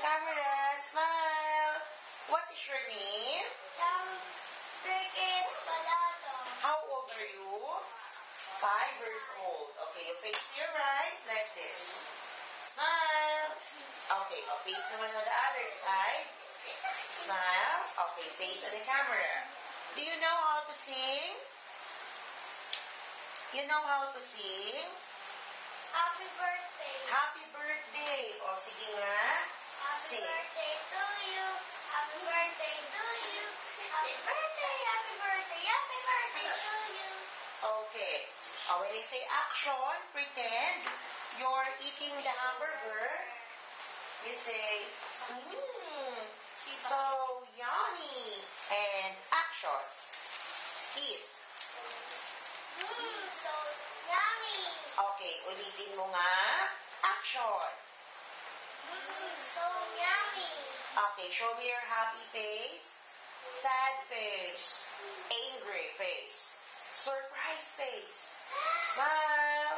camera. Smile. What is your name? Um, Perkins Bolado. How old are you? Five years old. Okay, you face to your right, like this. Smile. Okay, oh, face naman on the other side. Smile. Okay, face on the camera. Do you know how to sing? You know how to sing? Happy birthday. Happy birthday. O, sige nga. Happy Sing. birthday to you. Happy birthday to you. Happy birthday, happy birthday, happy birthday to you. Okay. Uh, when I say action, pretend you're eating the hamburger. You say, mmm, so yummy. And action. Eat. Mmm, so yummy. Okay, ulitin mo nga. Action. Mmm, so yummy. Okay, show me your happy face. Sad face. Angry face. Surprise face. Smile.